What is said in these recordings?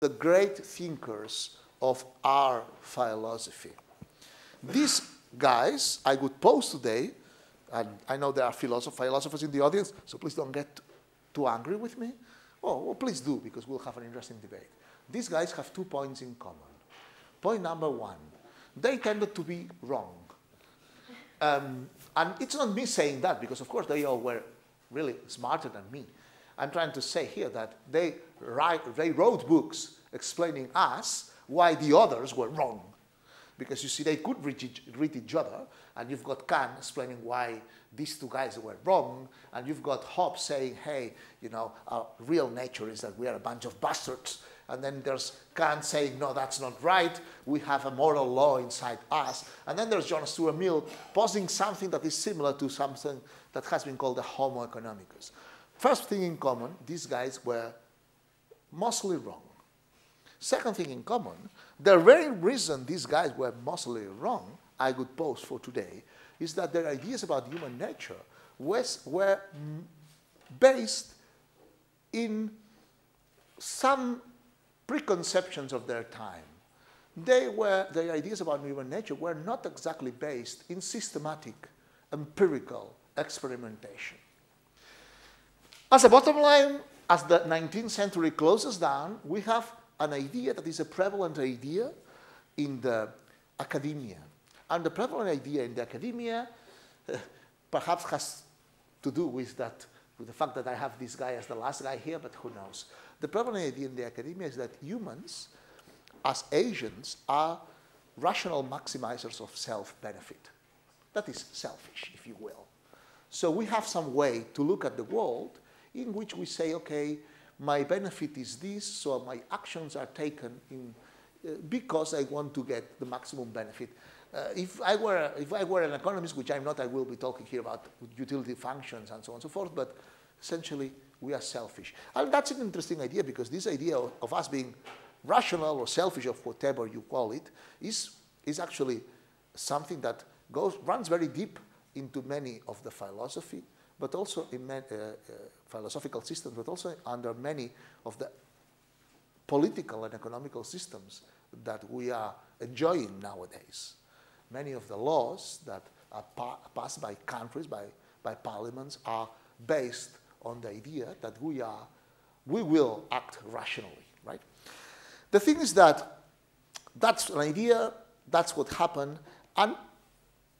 the great thinkers of our philosophy. These guys I would pose today, and I know there are philosophers in the audience, so please don't get too angry with me. Oh, well, please do, because we'll have an interesting debate. These guys have two points in common. Point number one, they tended to be wrong. Um, and it's not me saying that, because of course they all were really smarter than me. I'm trying to say here that they, write, they wrote books explaining us why the others were wrong. Because you see, they could read each, other, and you've got Kant explaining why these two guys were wrong, and you've got Hobbes saying, hey, you know, our real nature is that we are a bunch of bastards, and then there's Kant saying, no, that's not right. We have a moral law inside us. And then there's John Stuart Mill posing something that is similar to something that has been called the Homo economicus. First thing in common, these guys were mostly wrong. Second thing in common, the very reason these guys were mostly wrong, I would pose for today, is that their ideas about human nature was, were based in some preconceptions of their time. They were, their ideas about human nature were not exactly based in systematic, empirical experimentation. As a bottom line, as the 19th century closes down, we have an idea that is a prevalent idea in the academia. And the prevalent idea in the academia uh, perhaps has to do with that, with the fact that I have this guy as the last guy here, but who knows. The prevalent idea in the academia is that humans, as agents, are rational maximizers of self-benefit. That is selfish, if you will. So we have some way to look at the world in which we say, okay, my benefit is this, so my actions are taken in, uh, because I want to get the maximum benefit. Uh, if, I were, if I were an economist, which I'm not, I will be talking here about utility functions and so on and so forth, but essentially we are selfish. And that's an interesting idea because this idea of, of us being rational or selfish, or whatever you call it, is, is actually something that goes, runs very deep into many of the philosophy, but also in many, uh, uh, philosophical systems, but also under many of the political and economical systems that we are enjoying nowadays. Many of the laws that are pa passed by countries, by, by parliaments, are based on the idea that we are, we will act rationally, right? The thing is that that's an idea, that's what happened, and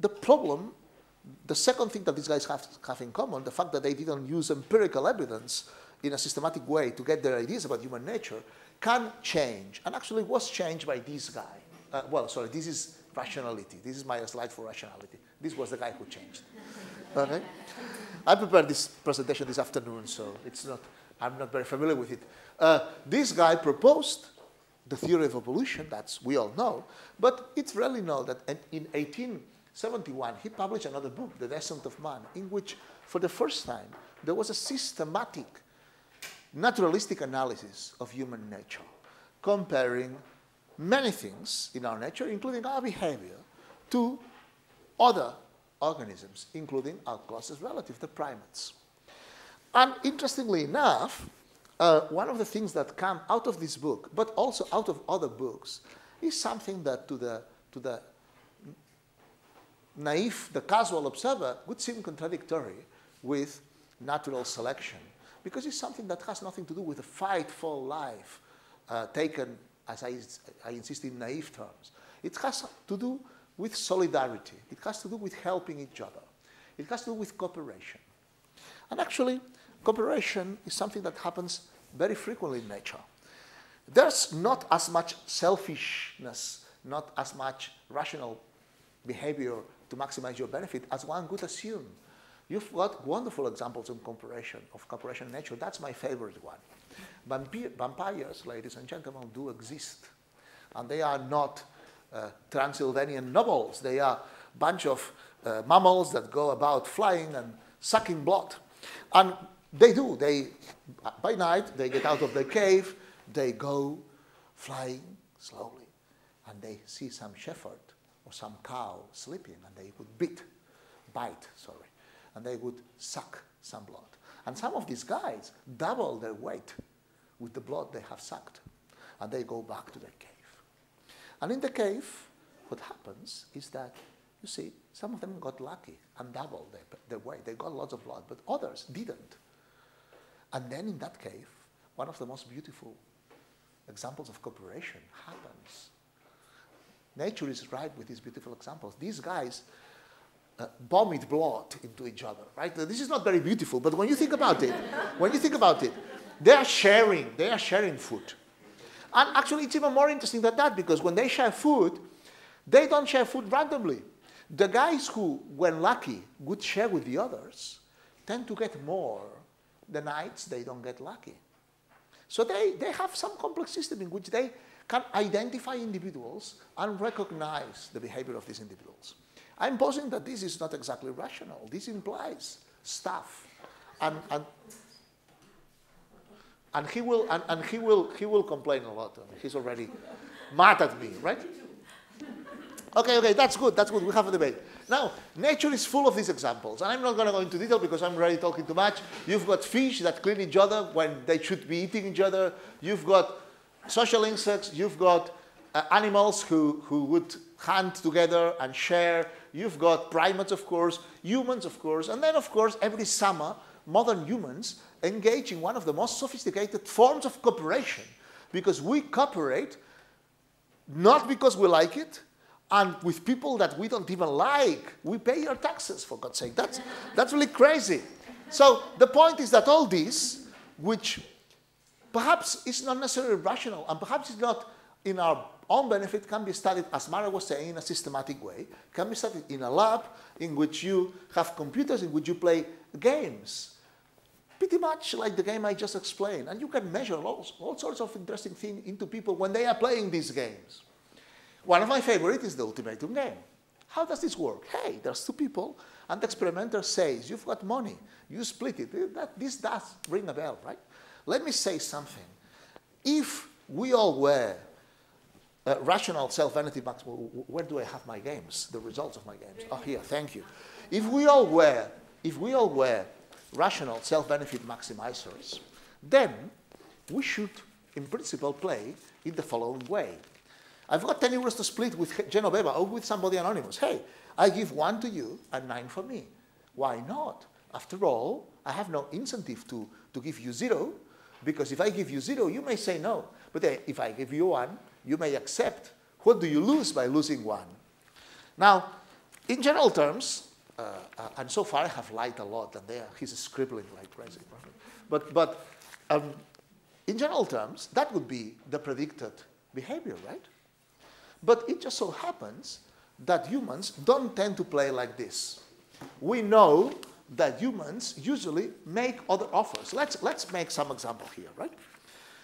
the problem the second thing that these guys have, have in common, the fact that they didn't use empirical evidence in a systematic way to get their ideas about human nature, can change, and actually was changed by this guy. Uh, well, sorry, this is rationality. This is my slide for rationality. This was the guy who changed. Okay? I prepared this presentation this afternoon, so it's not, I'm not very familiar with it. Uh, this guy proposed the theory of evolution, that's we all know, but it's really known that in 18 71, he published another book, The Descent of Man, in which, for the first time, there was a systematic, naturalistic analysis of human nature, comparing many things in our nature, including our behavior, to other organisms, including our closest relative, the primates. And interestingly enough, uh, one of the things that come out of this book, but also out of other books, is something that to the, to the naive, the casual observer would seem contradictory with natural selection because it's something that has nothing to do with a fight for life uh, taken, as I, I insist, in naive terms. It has to do with solidarity. It has to do with helping each other. It has to do with cooperation. And actually, cooperation is something that happens very frequently in nature. There's not as much selfishness, not as much rational behavior to maximize your benefit as one could assume. You've got wonderful examples of cooperation, of cooperation nature. That's my favorite one. Vampir vampires, ladies and gentlemen, do exist. And they are not uh, Transylvanian nobles. They are a bunch of uh, mammals that go about flying and sucking blood. And they do. They, by night, they get out of the cave, they go flying slowly, and they see some shepherd or some cow sleeping and they would beat, bite, sorry, and they would suck some blood. And some of these guys double their weight with the blood they have sucked. and they go back to their cave. And in the cave, what happens is that, you see, some of them got lucky and doubled their, their weight. They got lots of blood, but others didn't. And then in that cave, one of the most beautiful examples of cooperation happens. Nature is ripe with these beautiful examples. These guys uh, vomit blood into each other, right? This is not very beautiful, but when you think about it, when you think about it, they are sharing, they are sharing food. And actually, it's even more interesting than that because when they share food, they don't share food randomly. The guys who, when lucky, would share with the others tend to get more the nights they don't get lucky. So they, they have some complex system in which they can identify individuals and recognize the behavior of these individuals. I'm posing that this is not exactly rational. This implies stuff. And, and, and, he, will, and, and he, will, he will complain a lot. He's already mad at me, right? Okay, okay, that's good, that's good. We have a debate. Now, nature is full of these examples, and I'm not going to go into detail because I'm already talking too much. You've got fish that clean each other when they should be eating each other. You've got social insects. You've got uh, animals who, who would hunt together and share. You've got primates, of course, humans, of course, and then, of course, every summer, modern humans engage in one of the most sophisticated forms of cooperation because we cooperate not because we like it, and with people that we don't even like. We pay our taxes, for God's sake. That's, that's really crazy. So the point is that all this, which perhaps it's not necessarily rational and perhaps it's not in our own benefit, can be studied, as Mara was saying, in a systematic way, can be studied in a lab in which you have computers in which you play games. Pretty much like the game I just explained. And you can measure all, all sorts of interesting things into people when they are playing these games. One of my favorites is the ultimatum game. How does this work? Hey, there's two people, and the experimenter says, you've got money, you split it. That, this does ring a bell, right? Let me say something. If we all were uh, rational self-vanity max, where do I have my games, the results of my games? Oh, here, thank you. If we all were, if we all were rational self-benefit maximizers, then we should, in principle, play in the following way. I've got 10 euros to split with Genoveva or with somebody anonymous. Hey, I give one to you and nine for me. Why not? After all, I have no incentive to, to give you zero, because if I give you zero, you may say no. But if I give you one, you may accept. What do you lose by losing one? Now, in general terms, uh, uh, and so far I have lied a lot, and there he's scribbling like crazy. But, but um, in general terms, that would be the predicted behavior, right? But it just so happens that humans don't tend to play like this. We know that humans usually make other offers. Let's, let's make some example here, right?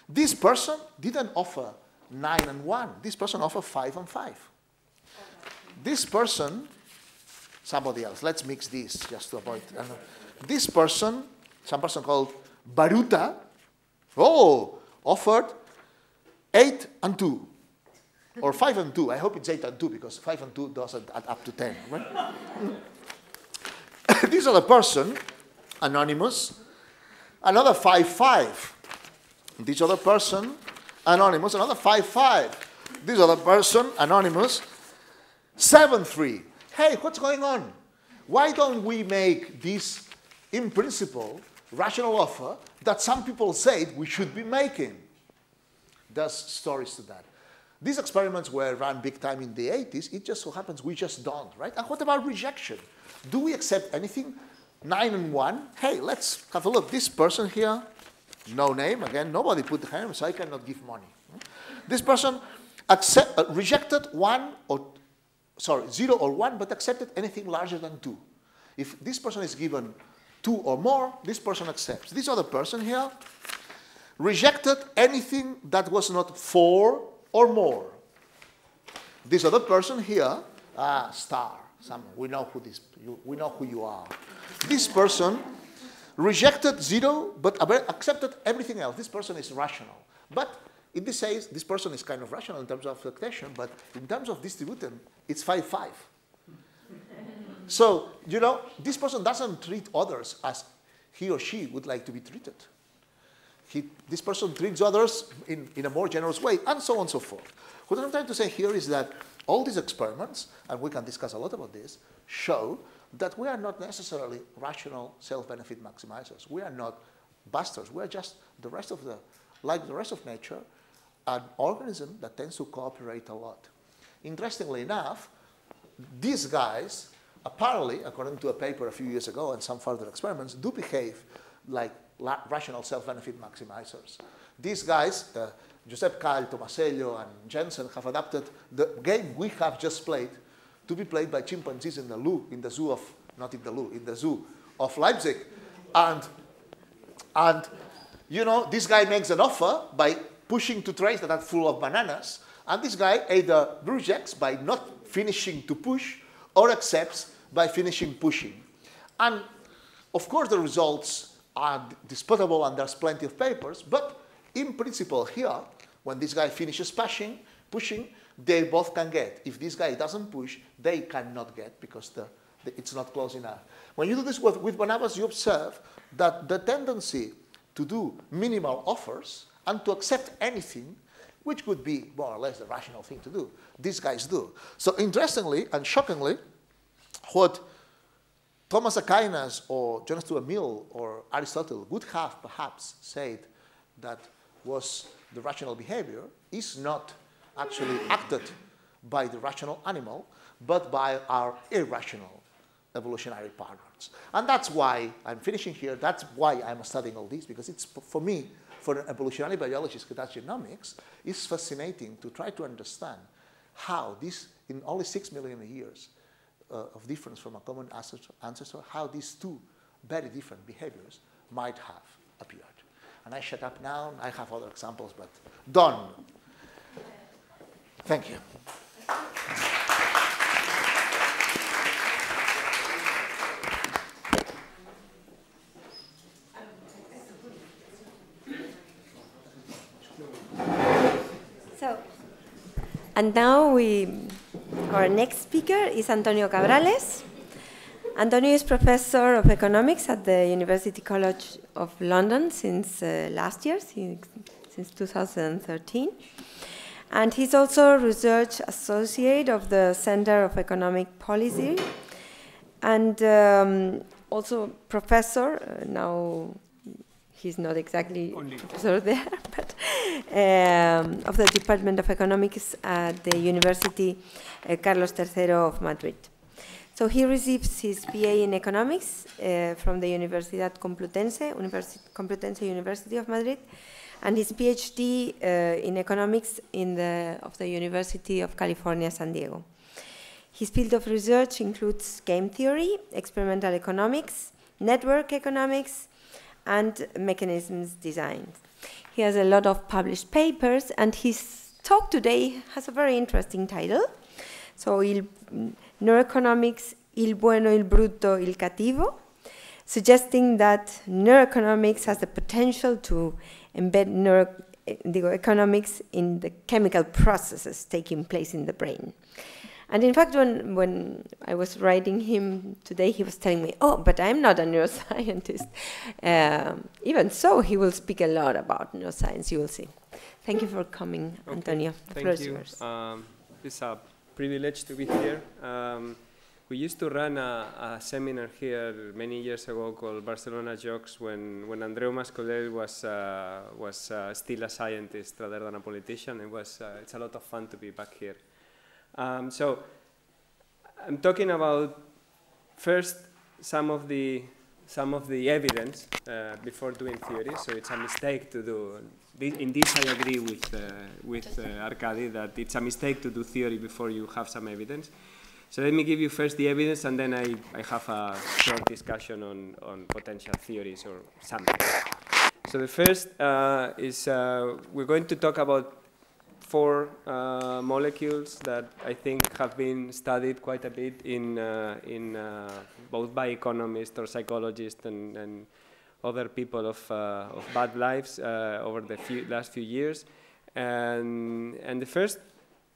This person didn't offer 9 and 1. This person offered 5 and 5. This person, somebody else, let's mix this just to avoid. Uh, this person, some person called Baruta, oh, offered 8 and 2 or 5 and 2. I hope it's 8 and 2 because 5 and 2 doesn't add up to 10. Right? This other person, anonymous, another 5 5. This other person, anonymous, another 5 5. This other person, anonymous, 7 3. Hey, what's going on? Why don't we make this, in principle, rational offer that some people said we should be making? There's stories to that. These experiments were run big time in the 80s. It just so happens we just don't, right? And what about rejection? Do we accept anything? Nine and one. Hey, let's have a look. This person here, no name, again, nobody put the name, so I cannot give money. This person accept, uh, rejected one or, sorry, zero or one, but accepted anything larger than two. If this person is given two or more, this person accepts. This other person here rejected anything that was not four or more. This other person here, ah, star, someone, we know who this, you, we know who you are. This person rejected zero, but accepted everything else. This person is rational. But this case, this person is kind of rational in terms of fluctuation, but in terms of distribution, it's 5 5. so, you know, this person doesn't treat others as he or she would like to be treated. He, this person treats others in, in a more generous way, and so on and so forth. What I'm trying to say here is that all these experiments, and we can discuss a lot about this, show that we are not necessarily rational self-benefit maximizers. We are not busters. We are just the rest of the, like the rest of nature, an organism that tends to cooperate a lot. Interestingly enough, these guys, apparently, according to a paper a few years ago and some further experiments, do behave like rational self-benefit maximizers. These guys, uh, Josep Call, Tomasello, and Jensen have adapted the game we have just played to be played by chimpanzees in the zoo, in the zoo of, not in the zoo, in the zoo of Leipzig. And, and, you know, this guy makes an offer by pushing two trays that are full of bananas, and this guy either rejects by not finishing to push or accepts by finishing pushing. And of course, the results are disputable and there's plenty of papers, but in principle here, when this guy finishes pushing, pushing, they both can get. If this guy doesn't push, they cannot get because the, the, it's not close enough. When you do this with, with bonobos, you observe that the tendency to do minimal offers and to accept anything, which would be more or less the rational thing to do, these guys do. So interestingly and shockingly, what Thomas Aquinas or John Stuart Mill or Aristotle would have perhaps said that was the rational behavior is not actually acted by the rational animal, but by our irrational evolutionary partners. And that's why I'm finishing here. That's why I'm studying all this, because it's, for me, for an evolutionary biologist does genomics, it's fascinating to try to understand how this, in only six million years uh, of difference from a common ancestor, how these two very different behaviors might have appeared. And I shut up now. I have other examples, but done. Thank you. So, and now we, our next speaker is Antonio Cabrales. Antonio is professor of economics at the University College of London since uh, last year, since 2013. And he's also a research associate of the Center of Economic Policy and um, also professor. Uh, now he's not exactly Only. professor there, but um, of the Department of Economics at the University uh, Carlos III of Madrid. So he receives his BA in economics uh, from the Universidad Complutense, Universi Complutense University of Madrid, and his PhD uh, in economics in the, of the University of California, San Diego. His field of research includes game theory, experimental economics, network economics, and mechanisms design. He has a lot of published papers, and his talk today has a very interesting title. So, il, Neuroeconomics, il bueno, il brutto, il cattivo, suggesting that neuroeconomics has the potential to embed neuroeconomics eh, in the chemical processes taking place in the brain. And in fact, when, when I was writing him today, he was telling me, oh, but I'm not a neuroscientist. Um, even so, he will speak a lot about neuroscience, you will see. Thank you for coming, okay. Antonio. The Thank you. Um, it's a privilege to be here. Um, we used to run a, a, seminar here many years ago called Barcelona Jocs when, when Andreu Mas-Colell was, uh, was uh, still a scientist rather than a politician. It was, uh, it's a lot of fun to be back here. Um, so I'm talking about first some of the, some of the evidence uh, before doing theory. So it's a mistake to do, in this I agree with, uh, with uh, Arcadi that it's a mistake to do theory before you have some evidence. So let me give you first the evidence, and then I, I have a short discussion on, on potential theories or something. So the first uh, is uh, we're going to talk about four uh, molecules that I think have been studied quite a bit in, uh, in uh, both by economists or psychologists and, and other people of, uh, of bad lives over the few, last few years. And, and the first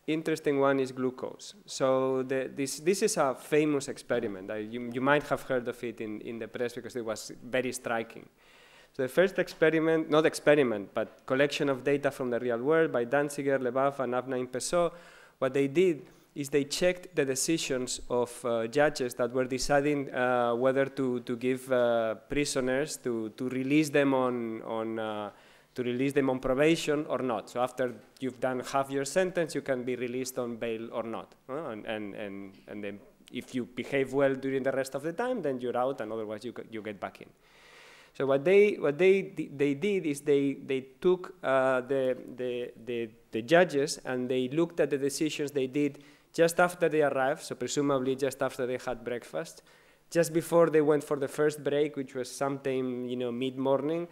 interesting one is glucose. So the, this, this is a famous experiment. you, you might have heard of it in, in the press because it was very striking. So the first experiment, not experiment, but collection of data from the real world by Danziger, Levav, and Avna Impessot, what they did is they checked the decisions of uh, judges that were deciding uh, whether to, to give uh, prisoners, to, to release them on, on uh, to release them on probation or not. So after you've done half your sentence, you can be released on bail or not. And, and, and, and then if you behave well during the rest of the time, then you're out, and otherwise you, you get back in. So what they what they they did is they they took uh, the, the the the judges and they looked at the decisions they did just after they arrived, so presumably just after they had breakfast, just before they went for the first break, which was sometime you know mid morning,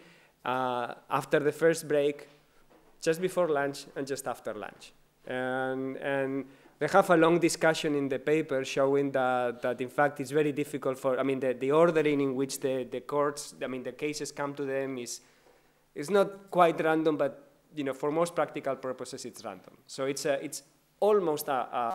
uh, after the first break, just before lunch and just after lunch, and and they have a long discussion in the paper showing that, that in fact it's very difficult for, I mean, the, the ordering in which the, the courts, I mean, the cases come to them is, is not quite random, but, you know, for most practical purposes, it's random. So it's, a, it's almost a, a,